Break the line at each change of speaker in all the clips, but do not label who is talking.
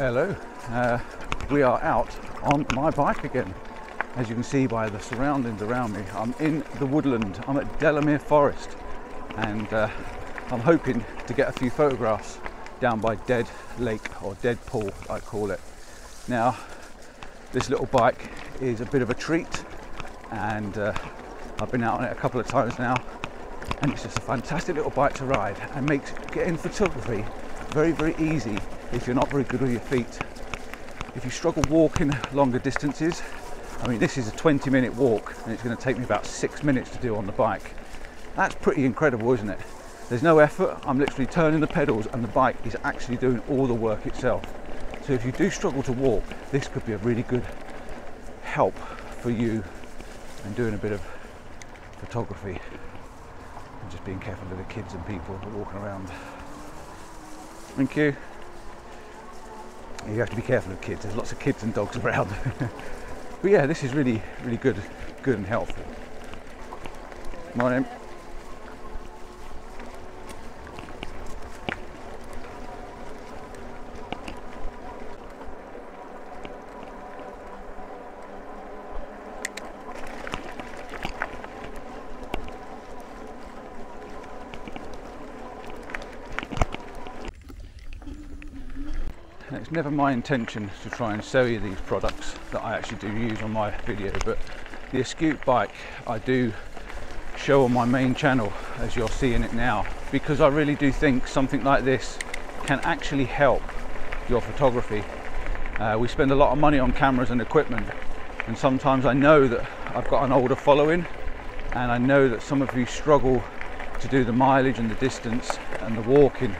Hello, uh, we are out on my bike again. As you can see by the surroundings around me, I'm in the woodland. I'm at Delamere Forest and uh, I'm hoping to get a few photographs down by Dead Lake or Dead Pool, I call it. Now, this little bike is a bit of a treat and uh, I've been out on it a couple of times now and it's just a fantastic little bike to ride and makes getting photography very very easy if you're not very good with your feet. If you struggle walking longer distances I mean this is a 20 minute walk and it's going to take me about six minutes to do on the bike. That's pretty incredible isn't it? There's no effort. I'm literally turning the pedals and the bike is actually doing all the work itself. So if you do struggle to walk this could be a really good help for you and doing a bit of photography and just being careful of the kids and people walking around. Thank you. You have to be careful of kids. There's lots of kids and dogs around. but yeah, this is really, really good, good and helpful. Morning. It's never my intention to try and sell you these products that I actually do use on my video but the Eskute bike I do show on my main channel as you're seeing it now because I really do think something like this can actually help your photography. Uh, we spend a lot of money on cameras and equipment and sometimes I know that I've got an older following and I know that some of you struggle to do the mileage and the distance and the walking.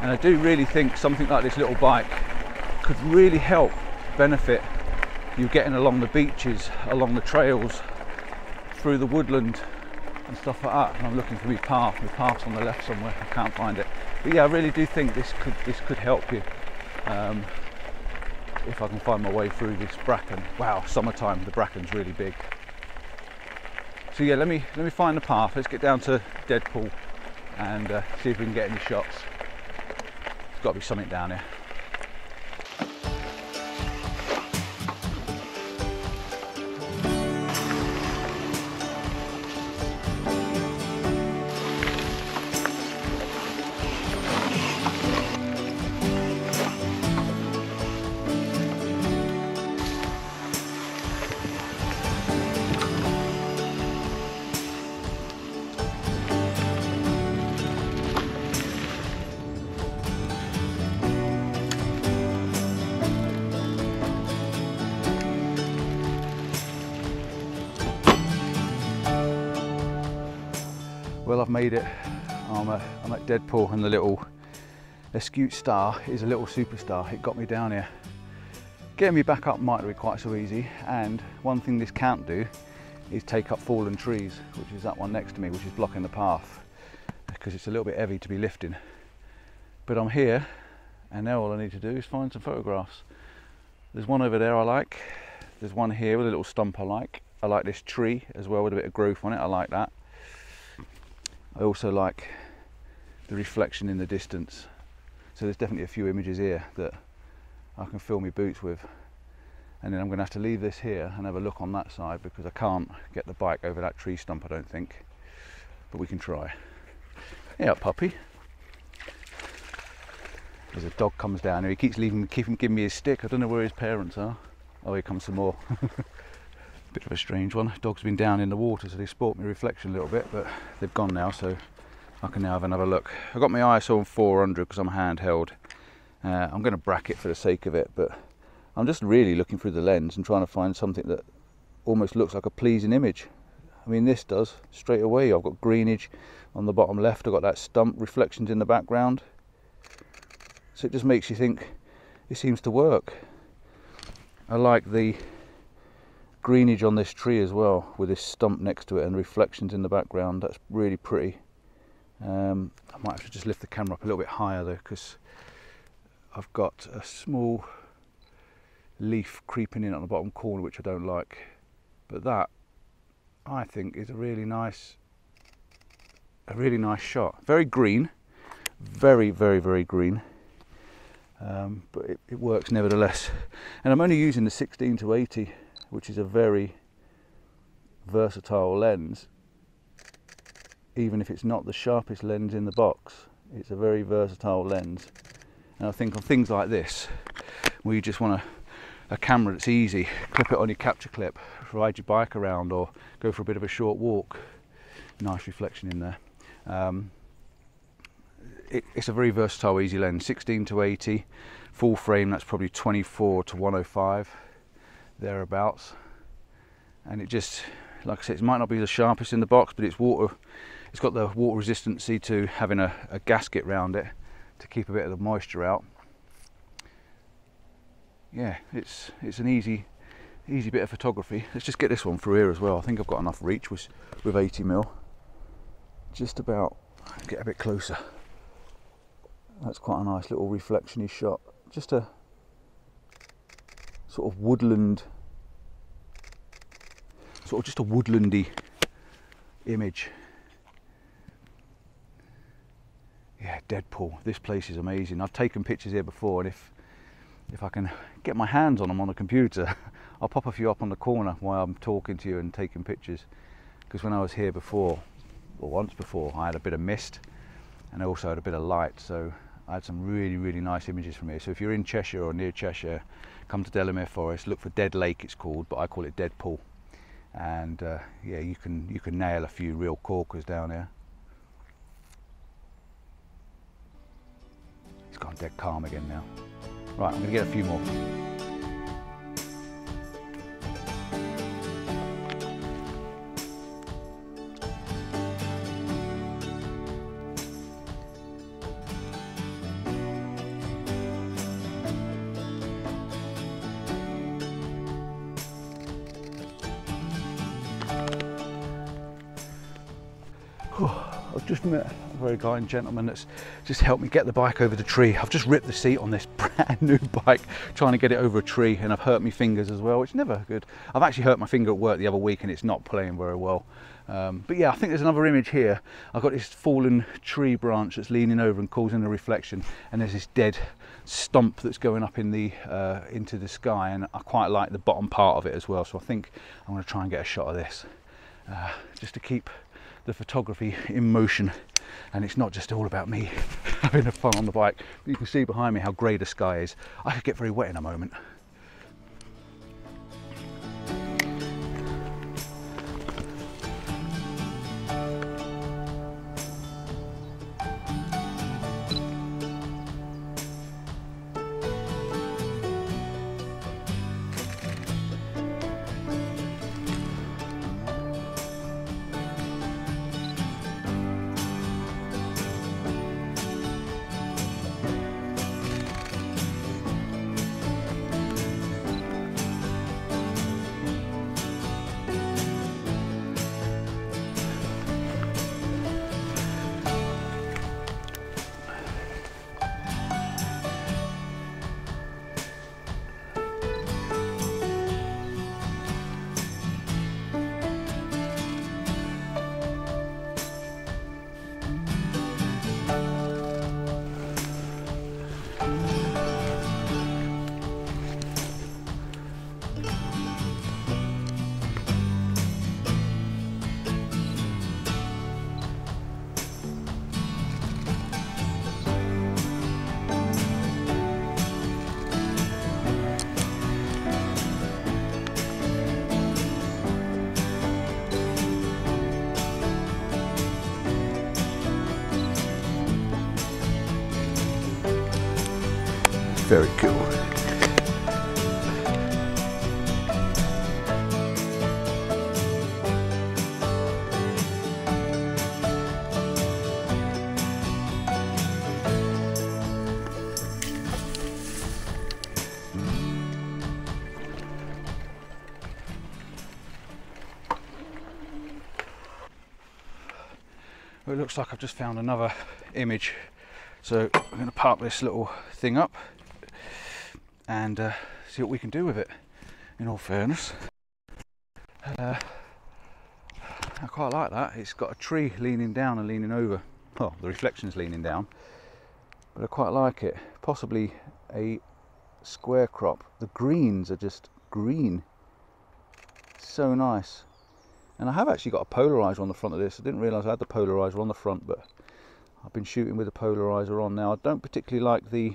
And I do really think something like this little bike could really help benefit you getting along the beaches, along the trails, through the woodland and stuff like that. And I'm looking for my path. My path's on the left somewhere. I can't find it. But yeah, I really do think this could this could help you. Um, if I can find my way through this bracken. Wow, summertime. The bracken's really big. So yeah, let me let me find the path. Let's get down to Deadpool and uh, see if we can get any shots. There's got to be something down here. Made it. I'm, uh, I'm at Deadpool and the little Eskute Star is a little superstar. It got me down here. Getting me back up might be quite so easy. And one thing this can't do is take up fallen trees, which is that one next to me, which is blocking the path because it's a little bit heavy to be lifting. But I'm here and now all I need to do is find some photographs. There's one over there I like. There's one here with a little stump I like. I like this tree as well with a bit of growth on it. I like that. I also like the reflection in the distance. So there's definitely a few images here that I can fill my boots with. And then I'm going to have to leave this here and have a look on that side because I can't get the bike over that tree stump, I don't think. But we can try. Yeah, puppy. There's a dog comes down here. He keeps leaving, keeping giving me his stick. I don't know where his parents are. Oh, here comes some more. Bit of a strange one. Dog's been down in the water, so they sport me reflection a little bit, but they've gone now, so I can now have another look. I've got my ISO on 400 because I'm handheld. Uh, I'm going to bracket for the sake of it, but I'm just really looking through the lens and trying to find something that almost looks like a pleasing image. I mean, this does straight away. I've got greenage on the bottom left. I've got that stump reflections in the background. So it just makes you think it seems to work. I like the greenage on this tree as well with this stump next to it and reflections in the background. That's really pretty. Um, I might have to just lift the camera up a little bit higher though because I've got a small leaf creeping in on the bottom corner which I don't like. But that I think is a really nice a really nice shot. Very green. Very very very green. Um, but it, it works nevertheless. And I'm only using the 16 to 80, which is a very versatile lens, even if it's not the sharpest lens in the box. It's a very versatile lens. And I think on things like this, where you just want a, a camera that's easy, clip it on your capture clip, ride your bike around or go for a bit of a short walk. Nice reflection in there. Um, it, it's a very versatile easy lens 16 to 80 full frame that's probably 24 to 105 thereabouts. And it just like I said it might not be the sharpest in the box but it's water it's got the water resistancy to having a, a gasket round it to keep a bit of the moisture out. Yeah it's it's an easy easy bit of photography. Let's just get this one through here as well. I think I've got enough reach with with 80 mil. Just about get a bit closer. That's quite a nice little reflectiony shot. Just a sort of woodland, sort of just a woodlandy image. Yeah, Deadpool. This place is amazing. I've taken pictures here before, and if if I can get my hands on them on the computer, I'll pop a few up on the corner while I'm talking to you and taking pictures. Because when I was here before, or once before, I had a bit of mist, and I also had a bit of light, so I had some really, really nice images from here. So if you're in Cheshire or near Cheshire, come to Delamere Forest, look for Dead Lake it's called, but I call it Dead Pool. And uh, yeah, you can, you can nail a few real corkers down here. It's gone dead calm again now. Right, I'm gonna get a few more. I've just met a very kind gentleman that's just helped me get the bike over the tree. I've just ripped the seat on this brand new bike trying to get it over a tree and I've hurt my fingers as well, which is never good. I've actually hurt my finger at work the other week and it's not playing very well. Um, but yeah, I think there's another image here. I've got this fallen tree branch that's leaning over and causing a reflection and there's this dead stump that's going up in the uh, into the sky and I quite like the bottom part of it as well. So I think I'm going to try and get a shot of this uh, just to keep the photography in motion. And it's not just all about me having a fun on the bike. You can see behind me how grey the sky is. I could get very wet in a moment Very cool. Well, it looks like I've just found another image so I'm going to park this little thing up and uh, see what we can do with it in all fairness. Uh, I quite like that. It's got a tree leaning down and leaning over. Well, the reflection's leaning down, but I quite like it. Possibly a square crop. The greens are just green. So nice. And I have actually got a polarizer on the front of this. I didn't realise I had the polarizer on the front, but I've been shooting with the polarizer on now. I don't particularly like the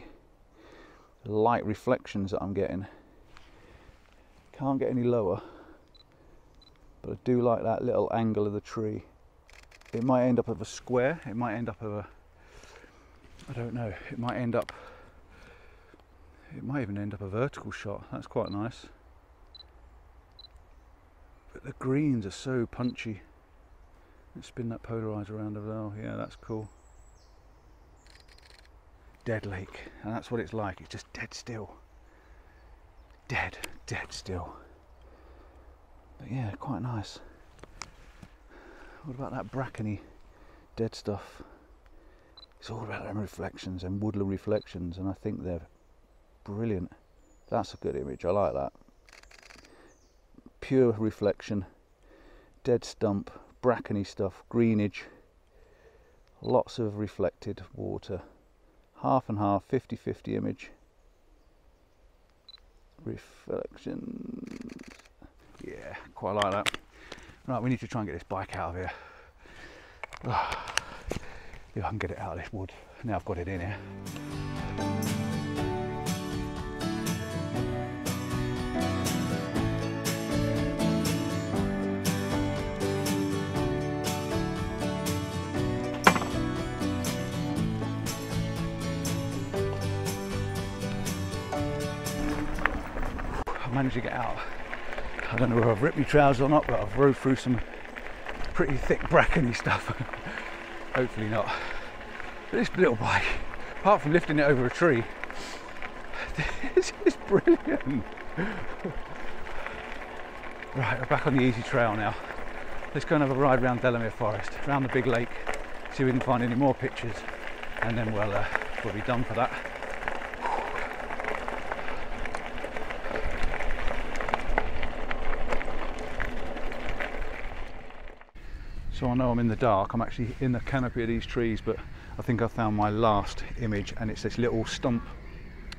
light reflections that I'm getting. Can't get any lower, but I do like that little angle of the tree. It might end up of a square, it might end up of a, I don't know, it might end up, it might even end up a vertical shot. That's quite nice. But the greens are so punchy. Let's spin that polarizer around as well. Yeah, that's cool dead lake. And that's what it's like. It's just dead still. Dead dead still. But yeah quite nice. What about that brackeny dead stuff? It's all about them reflections and woodland reflections and I think they're brilliant. That's a good image. I like that. Pure reflection. Dead stump brackeny stuff greenage. Lots of reflected water half and half 50-50 image. Reflections. Yeah quite like that. Right we need to try and get this bike out of here. If I can get it out of this wood. Now I've got it in here managed to get out. I don't know whether I've ripped my trousers or not, but I've rode through some pretty thick brackeny stuff. Hopefully not. But this little bike, apart from lifting it over a tree, this is brilliant. right, we're back on the easy trail now. Let's go and have a ride around Delamere Forest, around the big lake, see if we can find any more pictures, and then we'll, uh, we'll be done for that. So I know I'm in the dark. I'm actually in the canopy of these trees, but I think I found my last image and it's this little stump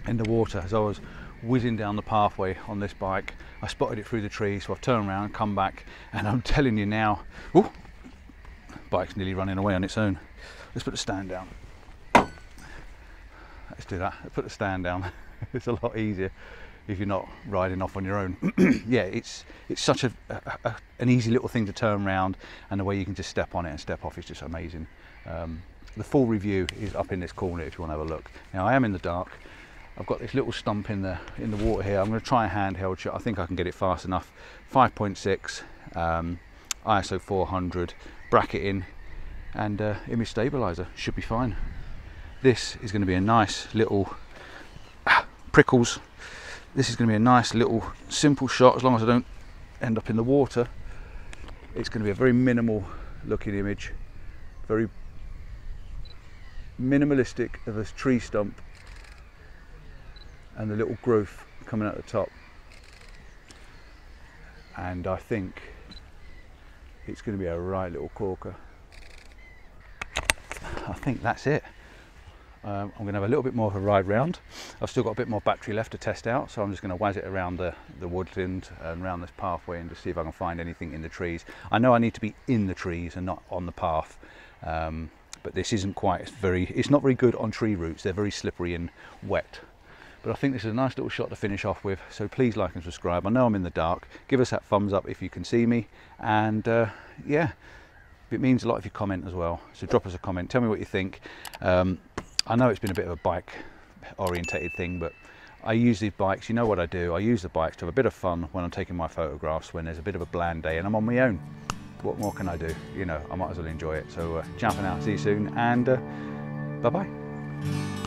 in the water as I was whizzing down the pathway on this bike. I spotted it through the trees, so I've turned around, come back, and I'm telling you now, ooh, bike's nearly running away on its own. Let's put the stand down. Let's do that. Let's put the stand down. it's a lot easier if you're not riding off on your own. yeah, it's it's such a, a, a, an easy little thing to turn around, and the way you can just step on it and step off is just amazing. Um, the full review is up in this corner if you want to have a look. Now I am in the dark. I've got this little stump in the in the water here. I'm going to try a handheld shot. I think I can get it fast enough. 5.6 um, ISO 400 bracket in and uh, image stabilizer should be fine. This is going to be a nice little ah, prickles this is going to be a nice little simple shot as long as I don't end up in the water. It's going to be a very minimal looking image, very minimalistic of a tree stump and the little growth coming out the top. And I think it's going to be a right little corker. I think that's it. Um, I'm going to have a little bit more of a ride round. I've still got a bit more battery left to test out, so I'm just going to waz it around the, the woodland and around this pathway and just see if I can find anything in the trees. I know I need to be in the trees and not on the path, um, but this isn't quite very, it's not very good on tree roots. They're very slippery and wet. But I think this is a nice little shot to finish off with, so please like and subscribe. I know I'm in the dark. Give us that thumbs up if you can see me, and uh, yeah, it means a lot if you comment as well. So drop us a comment, tell me what you think. Um, I know it's been a bit of a bike orientated thing, but I use these bikes, you know what I do, I use the bikes to have a bit of fun when I'm taking my photographs, when there's a bit of a bland day and I'm on my own. What more can I do? You know, I might as well enjoy it. So uh, jumping out, see you soon, and uh, bye-bye.